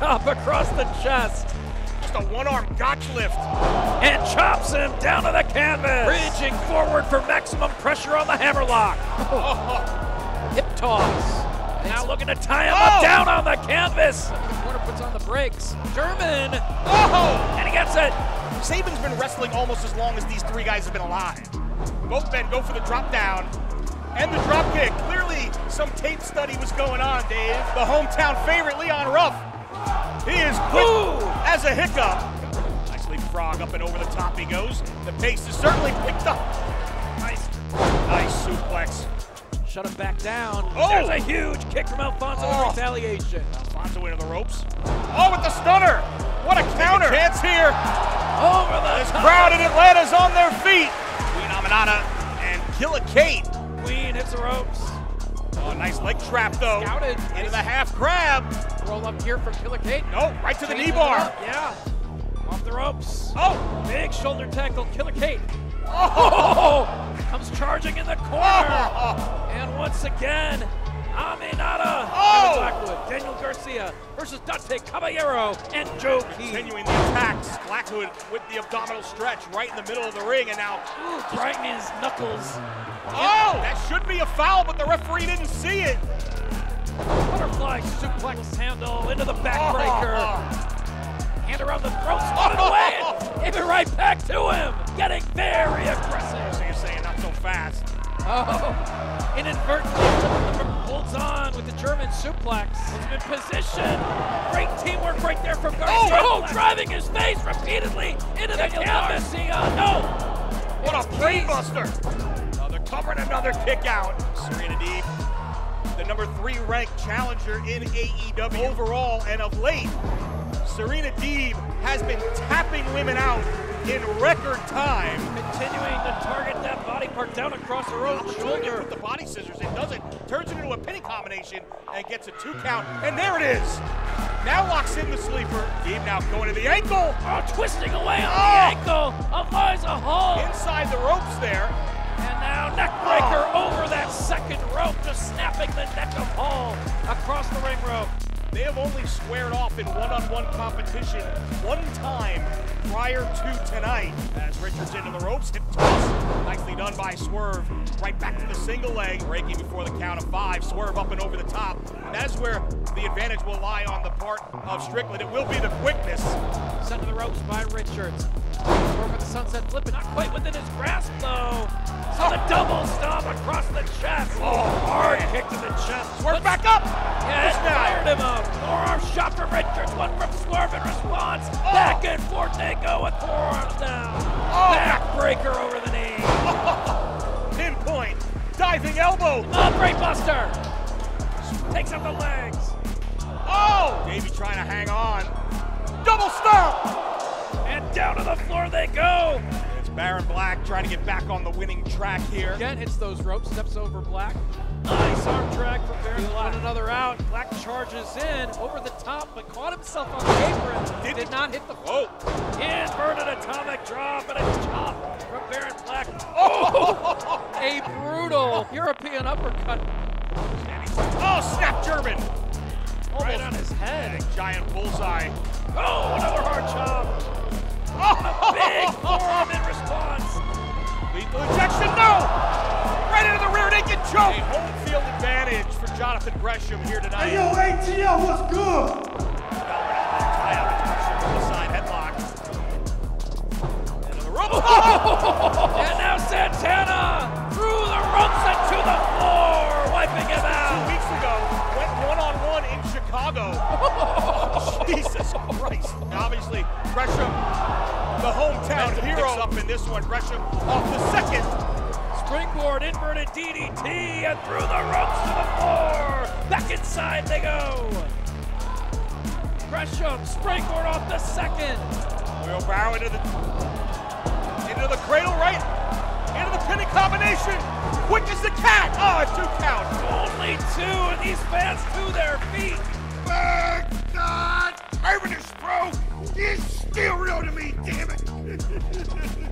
chop across the chest Just a one-arm gotch lift. and chops him down to the canvas. Bridging forward for maximum pressure on the hammerlock. Hip toss. Now looking to tie him Oh! up down on the canvas. The corner puts on the brakes. German, Oh! and he gets it. Saban's been wrestling almost as long as these three guys have been alive. Both men go for the drop down and the drop kick. Clearly, some tape study was going on, Dave. The hometown favorite, Leon Ruff. He is quick Ooh. as a hiccup. Nicely frog up and over the top he goes. The pace is certainly picked up. Nice, nice suplex. Shut him back down. Oh! There's a huge kick from Alfonso in Oh. retaliation. Alfonso into the ropes. Oh, with the stunner. What a counter. chance here. Over the This top. crowd in Atlanta's on their feet. Queen Aminata and Killa Kate. Queen hits the ropes. Nice leg trap though. Scouted. Into the half crab. Roll up here from Killer Kate. No, right to the knee bar. Yeah. Off the ropes. Oh, Big shoulder tackle, Killer Kate. oh, Comes charging in the corner. oh. And once again, Aminata. Oh! Blackwood, Daniel Garcia versus Dante Caballero and Joe Key. Continuing the attacks. Blackwood with the abdominal stretch right in the middle of the ring, and now, Ooh, brightening his knuckles. Oh, that should be a foul, but the referee didn't see it. Butterfly suplex handle into the backbreaker. Oh, Hand around the throat, spotted oh. away, and gave it right back to him. Getting very aggressive. So you're saying not so fast. Oh, inadvertently holds on with the German suplex. Puts him in position. Great teamwork right there from Garcia. Oh, oh. driving his face repeatedly into the canvas. Garcia, uh, no. What a It's brain Keys. Buster! Another kick out. Serena Deeb, the number three ranked challenger in AEW overall and of late. Serena Deeb has been tapping women out in record time. Continuing to target that body part down across her own shoulder. put the body scissors it does it? Turns it into a pinning combination and gets a two count. And there it is. Now locks in the sleeper. Deeb now going to the ankle. Oh, twisting away on Oh. the ankle of Liza Hall. Inside the ropes there. And neckbreaker over that second rope, just snapping the neck of Hall across the ring rope. They have only squared off in one-on-one competition one time prior to tonight. As Richards into the ropes, hip toss, nicely done by Swerve. Right back to the single leg, breaking before the count of five. Swerve up and over the top. And that is where the advantage will lie on the part of Strickland. It will be the quickness. Sent to the ropes by Richards. Over the sunset flip, not quite within his grasp though. So the double stomp across the chest. Oh, hard kick to the chest. Swerve back up. Yeah, it fired him up. Forearm shot from Richards, one from Swerve in response. Oh. Back and forth they go with forearms down. Oh. Backbreaker over the knee. Pinpoint. Diving elbow. Oh, great buster. Takes out the legs. Oh! Davey trying to hang on. Double stomp. And down to the floor they go. It's Baron Black trying to get back on the winning track here. Again hits those ropes, steps over Black. Nice arm drag from Baron Black. another out. Black charges in over the top, but caught himself on the apron. Did Did, not hit the Whoa. inverted atomic drop and a chop from Baron Black. Oh! A brutal European uppercut Oh, snap German. right on his head. Giant bullseye. Oh, advantage for Jonathan Gresham here tonight. Hey, yo, ATL, what's good? Tie up Gresham with the side headlock. Into the rope. And now Santana through the ropes and to the floor, wiping him out. Two weeks ago, went one-on-one in Chicago. Jesus Christ. And obviously, Gresham, the hometown hero, up in this one. Gresham off the second. Springboard, inverted DDT, and through the ropes to the floor. Back inside they go. Gresham, springboard off the second. Wheelbarrow into the into the cradle right, into the pinning combination. Quick as the cat. Oh, two count. Only two, and these fans to their feet. Thank God! Terminus, bro! He's still real to me, damn it!